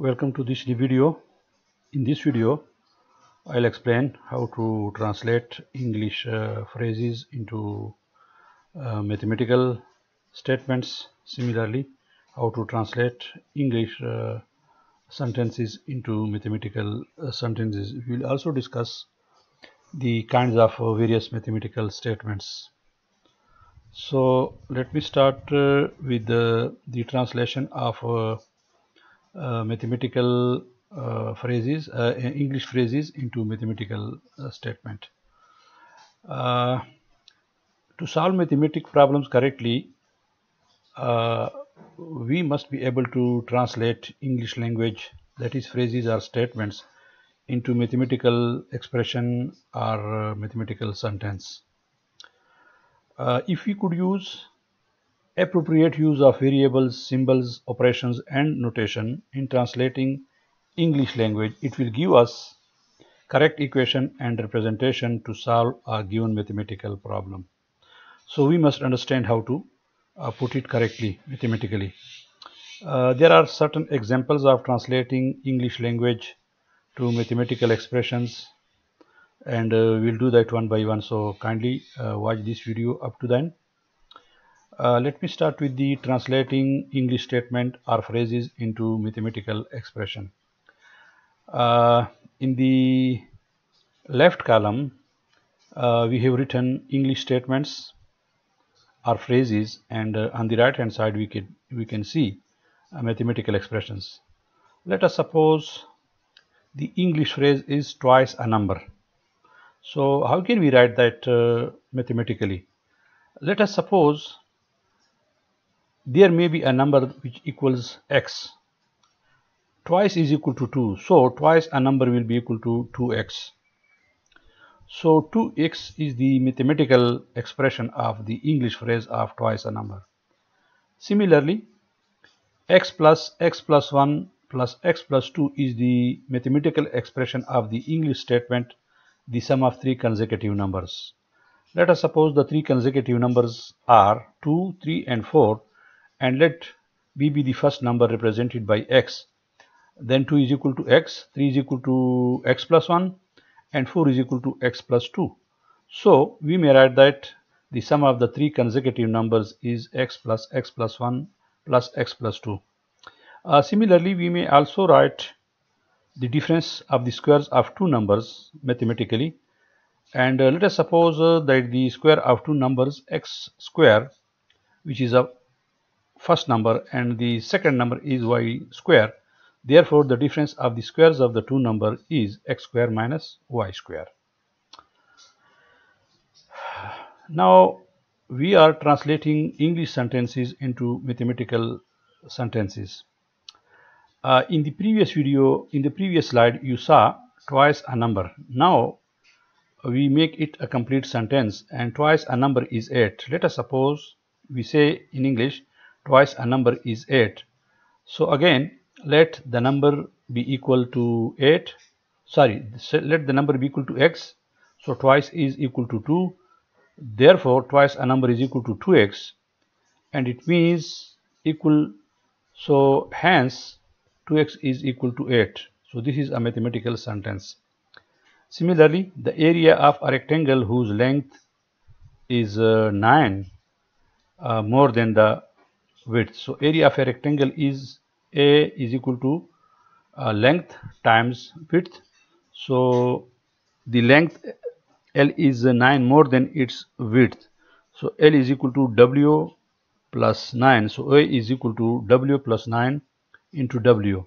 welcome to this video. In this video I'll explain how to translate English uh, phrases into uh, mathematical statements. Similarly how to translate English uh, sentences into mathematical uh, sentences. We'll also discuss the kinds of uh, various mathematical statements. So let me start uh, with the, the translation of mathematical uh, phrases, uh, English phrases into mathematical uh, statement. to solve mathematical problems correctly, we must be able to translate English language, that is phrases or statements, into mathematical expression or mathematical sentence. Uh, if we could use appropriate use of variables, symbols, operations and notation in translating English language, it will give us correct equation and representation to solve a given mathematical problem. So we must understand how to uh, put it correctly mathematically. Uh, there are certain examples of translating English language to mathematical expressions and uh, we'll do that one by one so kindly uh, watch this video up to then uh, let me start with the translating English statement or phrases into mathematical expression. Uh, in the left column uh, we have written English statements or phrases and uh, on the right hand side we can we can see mathematical expressions. Let us suppose the English phrase is twice a number. So how can we write that uh, mathematically? Let us suppose there may be a number which equals x. Twice is equal to 2. So twice a number will be equal to 2x. So 2x is the mathematical expression of the English phrase of twice a number. Similarly, x plus x plus 1 plus x plus 2 is the mathematical expression of the English statement the sum of three consecutive numbers. Let us suppose the three consecutive numbers are 2, 3 and 4 and let b be the first number represented by x. Then 2 is equal to x, 3 is equal to x plus 1 and 4 is equal to x plus 2. So we may write that the sum of the three consecutive numbers is x plus x plus 1 plus x plus 2. Uh, similarly, we may also write the difference of the squares of two numbers mathematically and uh, let us suppose uh, that the square of two numbers x square which is a first number and the second number is y square therefore the difference of the squares of the two number is x square minus y square now we are translating english sentences into mathematical sentences uh, in the previous video, in the previous slide, you saw twice a number. Now, we make it a complete sentence and twice a number is 8. Let us suppose we say in English, twice a number is 8. So again, let the number be equal to 8. Sorry, let the number be equal to x. So twice is equal to 2. Therefore, twice a number is equal to 2x and it means equal. So hence, 2x is equal to 8 so this is a mathematical sentence similarly the area of a rectangle whose length is uh, 9 uh, more than the width so area of a rectangle is a is equal to uh, length times width so the length L is 9 more than its width so L is equal to W plus 9 so A is equal to W plus 9 into W.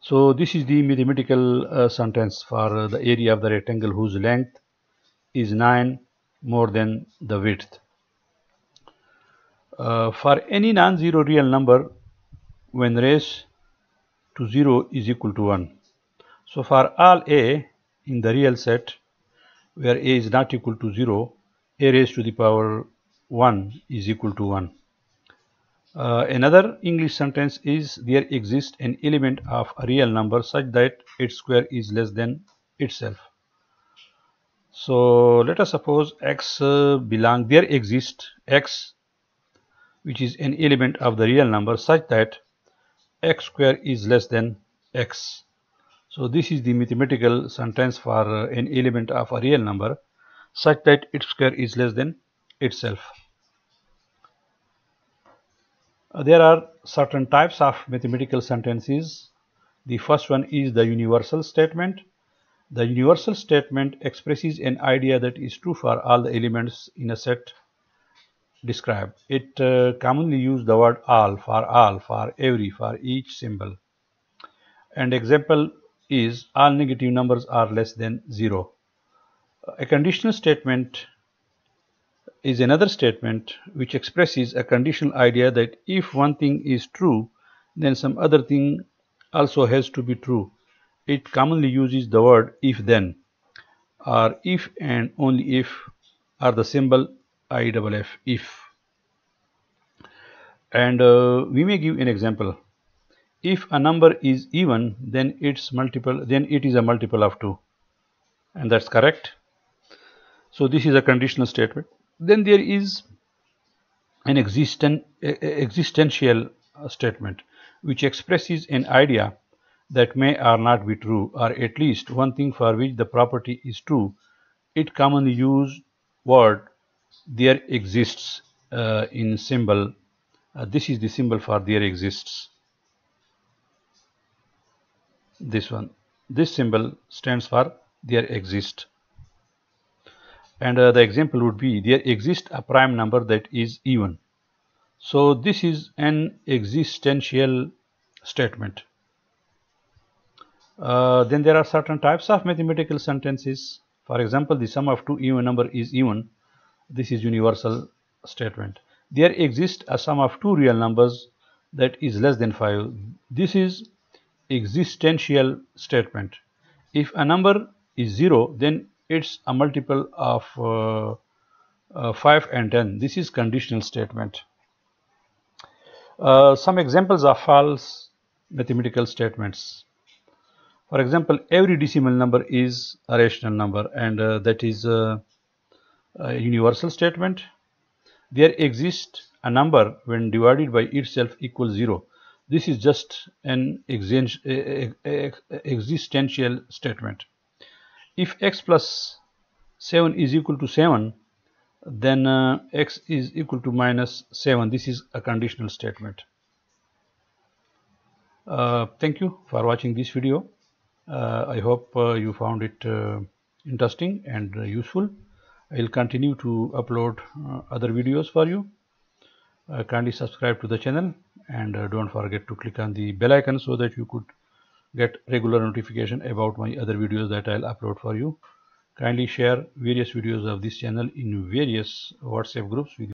So this is the mathematical uh, sentence for uh, the area of the rectangle whose length is 9 more than the width. Uh, for any non-zero real number when raised to 0 is equal to 1. So for all a in the real set where a is not equal to 0 a raised to the power 1 is equal to 1. Uh, another English sentence is there exists an element of a real number such that its square is less than itself. So let us suppose x uh, belong there exists x which is an element of the real number such that x square is less than x. So this is the mathematical sentence for uh, an element of a real number such that its square is less than itself. Uh, there are certain types of mathematical sentences. The first one is the universal statement. The universal statement expresses an idea that is true for all the elements in a set described. It uh, commonly uses the word all for all, for every, for each symbol. And example is all negative numbers are less than 0. A conditional statement is another statement which expresses a conditional idea that if one thing is true, then some other thing also has to be true. It commonly uses the word if then or if and only if are the symbol IFF if. And uh, we may give an example. If a number is even then it's multiple then it is a multiple of 2 and that's correct. So this is a conditional statement. Then there is an existent existential statement which expresses an idea that may or not be true or at least one thing for which the property is true. It commonly used word there exists uh, in symbol uh, this is the symbol for there exists. This one this symbol stands for there exist. And uh, the example would be there exists a prime number that is even. So this is an existential statement. Uh, then there are certain types of mathematical sentences. For example the sum of two even number is even this is universal statement there exists a sum of two real numbers that is less than 5 this is existential statement. If a number is 0, then it's a multiple of uh, uh, 5 and 10. This is conditional statement. Uh, some examples of false mathematical statements. For example, every decimal number is a rational number and uh, that is a universal statement. There exists a number when divided by itself equals 0 this is just an existential statement. If x plus 7 is equal to 7, then uh, x is equal to minus 7. This is a conditional statement. Uh, thank you for watching this video. Uh, I hope uh, you found it uh, interesting and uh, useful. I will continue to upload other videos for you. kindly subscribe to the channel and uh, don't forget to click on the bell icon so that you could get regular notification about my other videos that I'll upload for you kindly share various videos of this channel in various whatsapp groups with